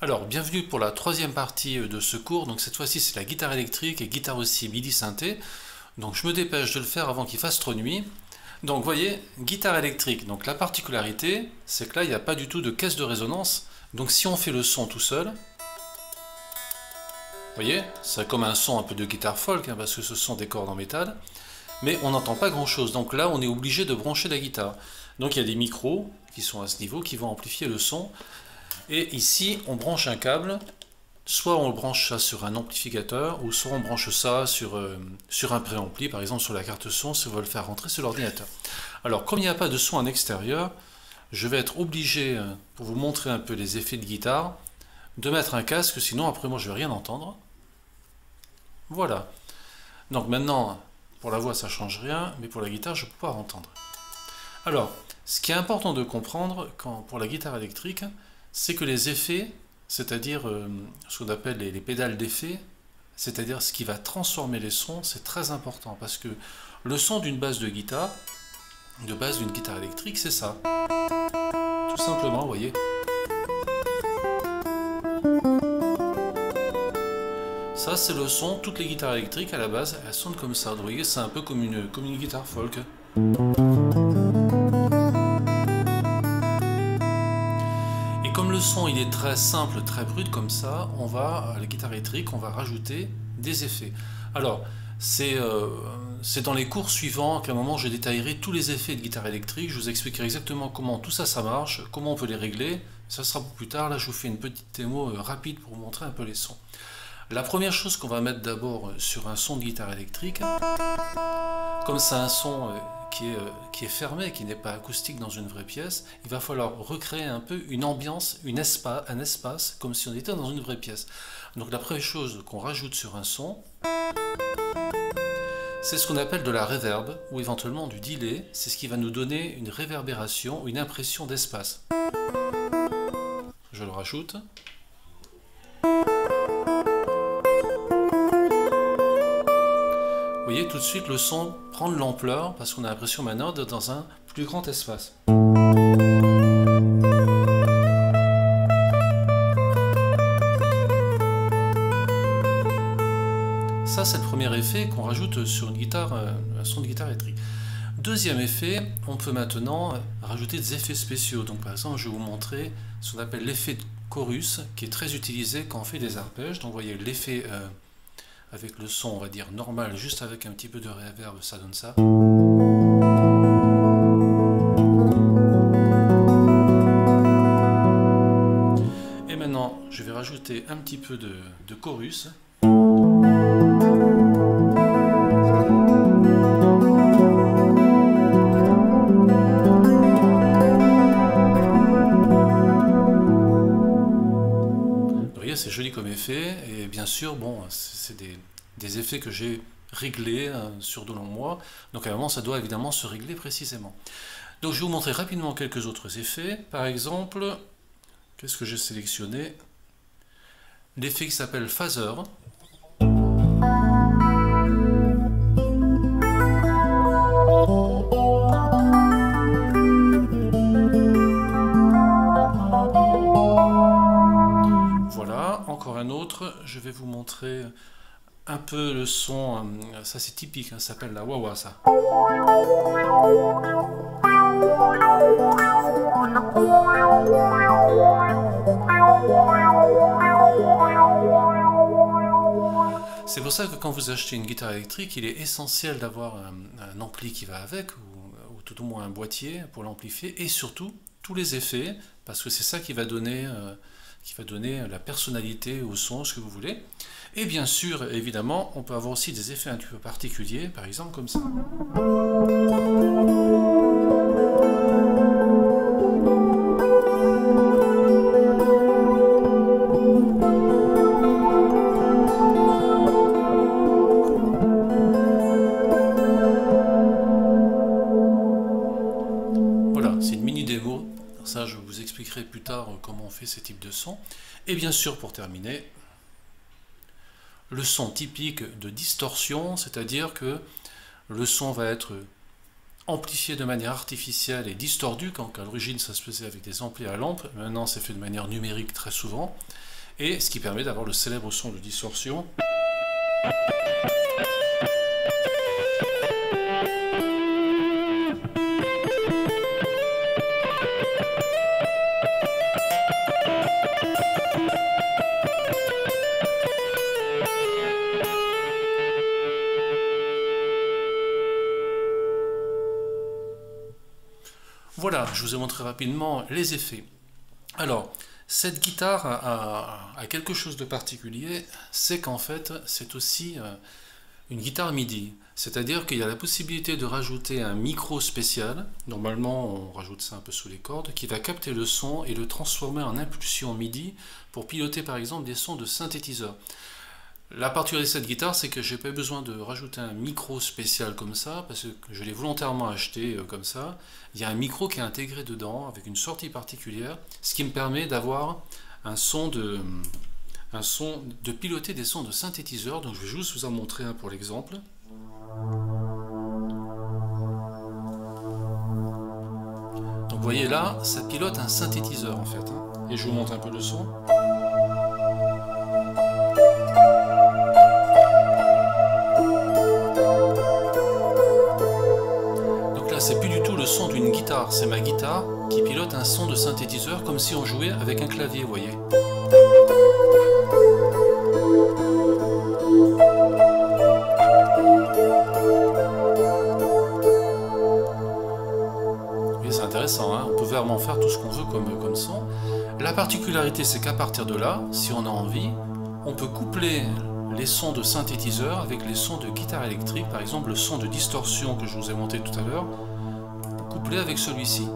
Alors, bienvenue pour la troisième partie de ce cours. Donc cette fois-ci, c'est la guitare électrique et guitare aussi MIDI synthé. Donc je me dépêche de le faire avant qu'il fasse trop nuit. Donc voyez, guitare électrique. Donc la particularité, c'est que là, il n'y a pas du tout de caisse de résonance. Donc si on fait le son tout seul, voyez, c'est comme un son un peu de guitare folk, hein, parce que ce sont des cordes en métal. Mais on n'entend pas grand-chose. Donc là, on est obligé de brancher la guitare. Donc il y a des micros qui sont à ce niveau, qui vont amplifier le son. Et ici, on branche un câble, soit on branche ça sur un amplificateur, ou soit on branche ça sur, euh, sur un préampli, par exemple sur la carte son, si on veut le faire rentrer sur l'ordinateur. Alors, comme il n'y a pas de son en extérieur, je vais être obligé, euh, pour vous montrer un peu les effets de guitare, de mettre un casque, sinon après moi je ne vais rien entendre. Voilà. Donc maintenant, pour la voix ça change rien, mais pour la guitare je ne peux pas entendre. Alors, ce qui est important de comprendre quand, pour la guitare électrique, c'est que les effets, c'est-à-dire euh, ce qu'on appelle les, pédales d'effet, c'est-à-dire ce qui va transformer les sons, c'est très important parce que le son d'une base de guitare, de base d'une guitare électrique, c'est ça. Tout simplement, vous voyez. Ça, c'est le son. Toutes les guitares électriques, à la base, elles sonnent comme ça. Vous voyez, c'est un peu comme une guitare folk. Le son il est très simple, très brut comme ça, on va, à la guitare électrique, on va rajouter des effets. Alors, c'est euh, dans les cours suivants qu'à un moment je détaillerai tous les effets de guitare électrique, je vous expliquerai exactement comment tout ça ça marche, comment on peut les régler, ça sera pour plus tard, là je vous fais une petite démo euh, rapide pour vous montrer un peu les sons. La première chose qu'on va mettre d'abord sur un son de guitare électrique, comme c'est un son euh, qui est, euh, qui est fermé, qui n'est pas acoustique dans une vraie pièce, il va falloir recréer un peu une ambiance, une un espace, comme si on était dans une vraie pièce. Donc la première chose qu'on rajoute sur un son, c'est ce qu'on appelle de la reverb, ou éventuellement du delay, c'est ce qui va nous donner une réverbération, une impression d'espace. Je le rajoute. Vous voyez, tout de suite, le son prend de l'ampleur parce qu'on a l'impression maintenant d'être dans un plus grand espace. Ça, c'est le premier effet qu'on rajoute sur une guitare, euh, un son de guitare électrique. Deuxième effet, on peut maintenant rajouter des effets spéciaux. Donc par exemple, je vais vous montrer ce qu'on appelle l'effet chorus, qui est très utilisé quand on fait des arpèges. Donc vous voyez l'effet euh, avec le son, on va dire, normal, juste avec un petit peu de reverb, ça donne ça. Et maintenant, je vais rajouter un petit peu de, de chorus. C'est joli comme effet, et bien sûr, bon, c'est des, effets que j'ai réglés euh, sur de longs mois, donc à un moment, ça doit évidemment se régler précisément. Donc je vais vous montrer rapidement quelques autres effets. Par exemple, qu'est-ce que j'ai sélectionné? L'effet qui s'appelle phaser. Un autre, je vais vous montrer un peu le son, euh, ça c'est typique, hein, ça s'appelle la wah ça. C'est pour ça que quand vous achetez une guitare électrique, il est essentiel d'avoir un, ampli qui va avec, ou, tout au moins un boîtier pour l'amplifier, et surtout tous les effets, parce que c'est ça qui va donner... Euh, qui va donner la personnalité au son, ce que vous voulez. Et bien sûr, évidemment, on peut avoir aussi des effets un petit peu particuliers, par exemple comme ça. Plus tard comment on fait ces types de sons. Et bien sûr, pour terminer, le son typique de distorsion, c'est-à-dire que le son va être amplifié de manière artificielle et distordue, quand à l'origine ça se faisait avec des amplis à lampe, maintenant c'est fait de manière numérique très souvent, et ce qui permet d'avoir le célèbre son de distorsion. Voilà, je vous ai montré rapidement les effets. Alors, cette guitare a, quelque chose de particulier, c'est qu'en fait, c'est aussi euh, une guitare MIDI. C'est-à-dire qu'il y a la possibilité de rajouter un micro spécial, normalement on rajoute ça un peu sous les cordes, qui va capter le son et le transformer en impulsion MIDI pour piloter par exemple des sons de synthétiseur. La particularité de cette guitare, c'est que j'ai pas besoin de rajouter un micro spécial comme ça, parce que je l'ai volontairement acheté euh, comme ça. Il y a un micro qui est intégré dedans, avec une sortie particulière, ce qui me permet d'avoir un son de, un piloter des sons de synthétiseur. Donc je vais juste vous en montrer un pour l'exemple. Donc vous voyez là, ça pilote un synthétiseur en fait. Hein. Et je vous montre un peu le son. Son d'une guitare, c'est ma guitare qui pilote un son de synthétiseur comme si on jouait avec un clavier, vous voyez. c'est intéressant, hein. on peut vraiment faire tout ce qu'on veut comme, comme son. La particularité, c'est qu'à partir de là, si on a envie, on peut coupler les sons de synthétiseur avec les sons de guitare électrique, par exemple le son de distorsion que je vous ai monté tout à l'heure, couplé avec celui-ci.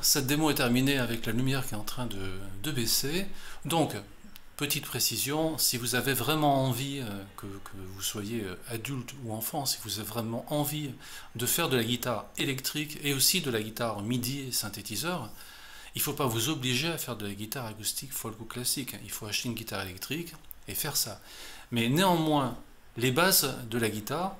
Cette démo est terminée avec la lumière qui est en train de, baisser. Donc, petite précision, si vous avez vraiment envie, euh, que, vous soyez euh, adulte ou enfant, si vous avez vraiment envie de faire de la guitare électrique et aussi de la guitare MIDI synthétiseur, il ne faut pas vous obliger à faire de la guitare acoustique folk ou classique. Il faut acheter une guitare électrique et faire ça. Mais néanmoins, les bases de la guitare,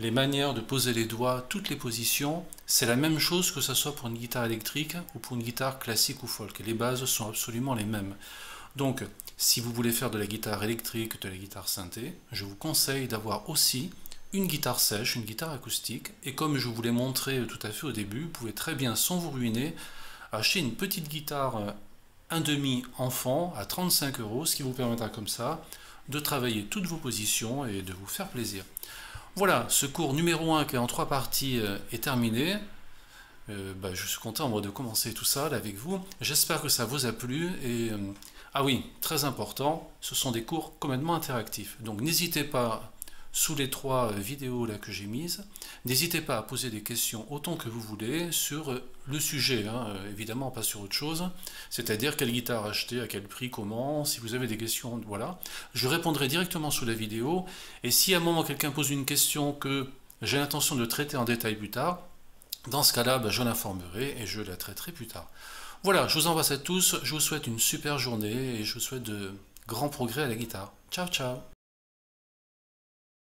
les manières de poser les doigts, toutes les positions, c'est la même chose que ce soit pour une guitare électrique ou pour une guitare classique ou folk. Les bases sont absolument les mêmes. Donc, si vous voulez faire de la guitare électrique, de la guitare synthé, je vous conseille d'avoir aussi une guitare sèche, une guitare acoustique, et comme je vous l'ai montré tout à fait au début, vous pouvez très bien, sans vous ruiner, acheter une petite guitare euh, un demi enfant à 35 euros, ce qui vous permettra comme ça de travailler toutes vos positions et de vous faire plaisir. Voilà, ce cours numéro 1 qui est en trois parties euh, est terminé. Euh, bah, je suis content de commencer tout ça avec vous. J'espère que ça vous a plu. Et, euh, ah oui, très important, ce sont des cours complètement interactifs. Donc n'hésitez pas sous les trois vidéos là que j'ai mises. N'hésitez pas à poser des questions autant que vous voulez sur le sujet, hein, évidemment pas sur autre chose, c'est-à-dire quelle guitare acheter, à quel prix, comment, si vous avez des questions, voilà. Je répondrai directement sous la vidéo, et si à un moment quelqu'un pose une question que j'ai l'intention de traiter en détail plus tard, dans ce cas-là, ben, je l'informerai et je la traiterai plus tard. Voilà, je vous embrasse à tous, je vous souhaite une super journée et je vous souhaite de grands progrès à la guitare. Ciao ciao